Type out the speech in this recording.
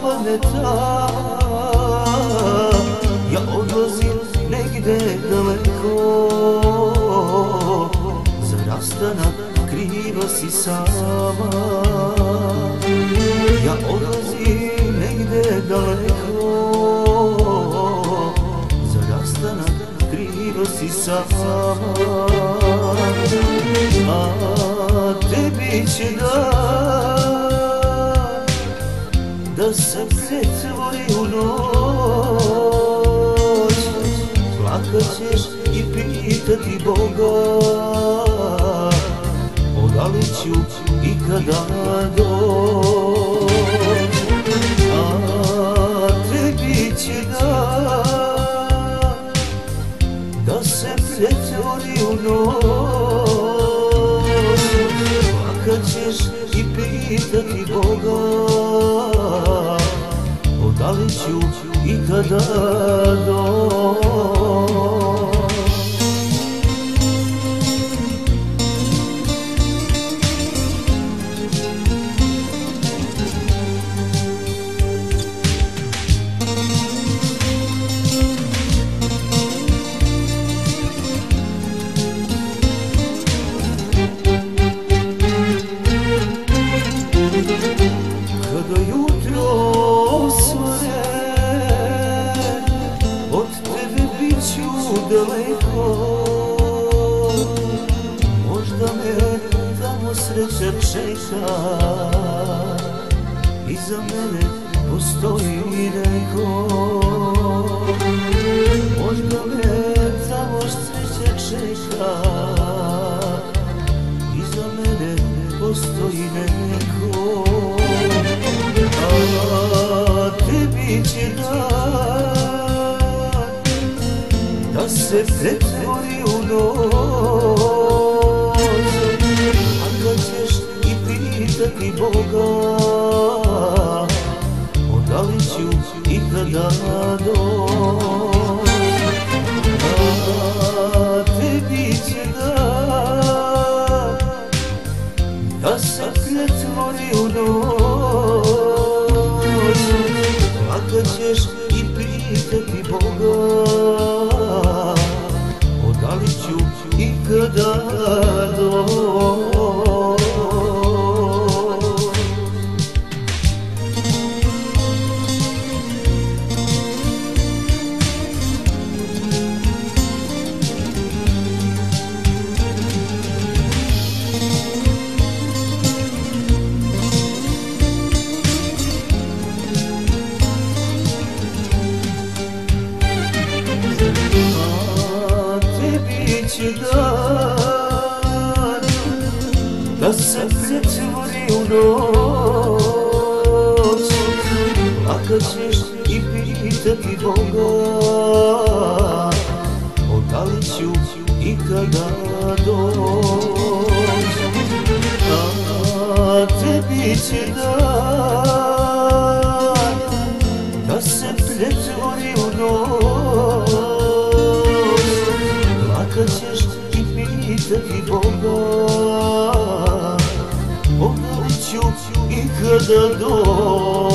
i nagrado padne ta Ja odlazim negde daleko. Za rastanak kriva si sama. Ja odlazim negde daleko. Za rastanak kriva si sama da se pretvori u noć. Plakat ćeš i pitati Boga Da li ću ikada doć A tebi će da Da se pretvori u noć. Plakat ćeš i pitati Boga da li ću ikada daleko Možda me tamo sreća čeka. I za mene postoji neko Možda me tamo sreća čeka. I za mene postoji neko A tebi će se pretvori u noć A kad ćeš i pitati Boga O da li ću ikada doći A tebi će dan da se pretvori u noć Plakat ćeš i pitati Boga dan Da se pretvori u noć. Plakat ćeš i pitati Boga da li ću ikada doći? A tebi će dan O da li ću ikada doći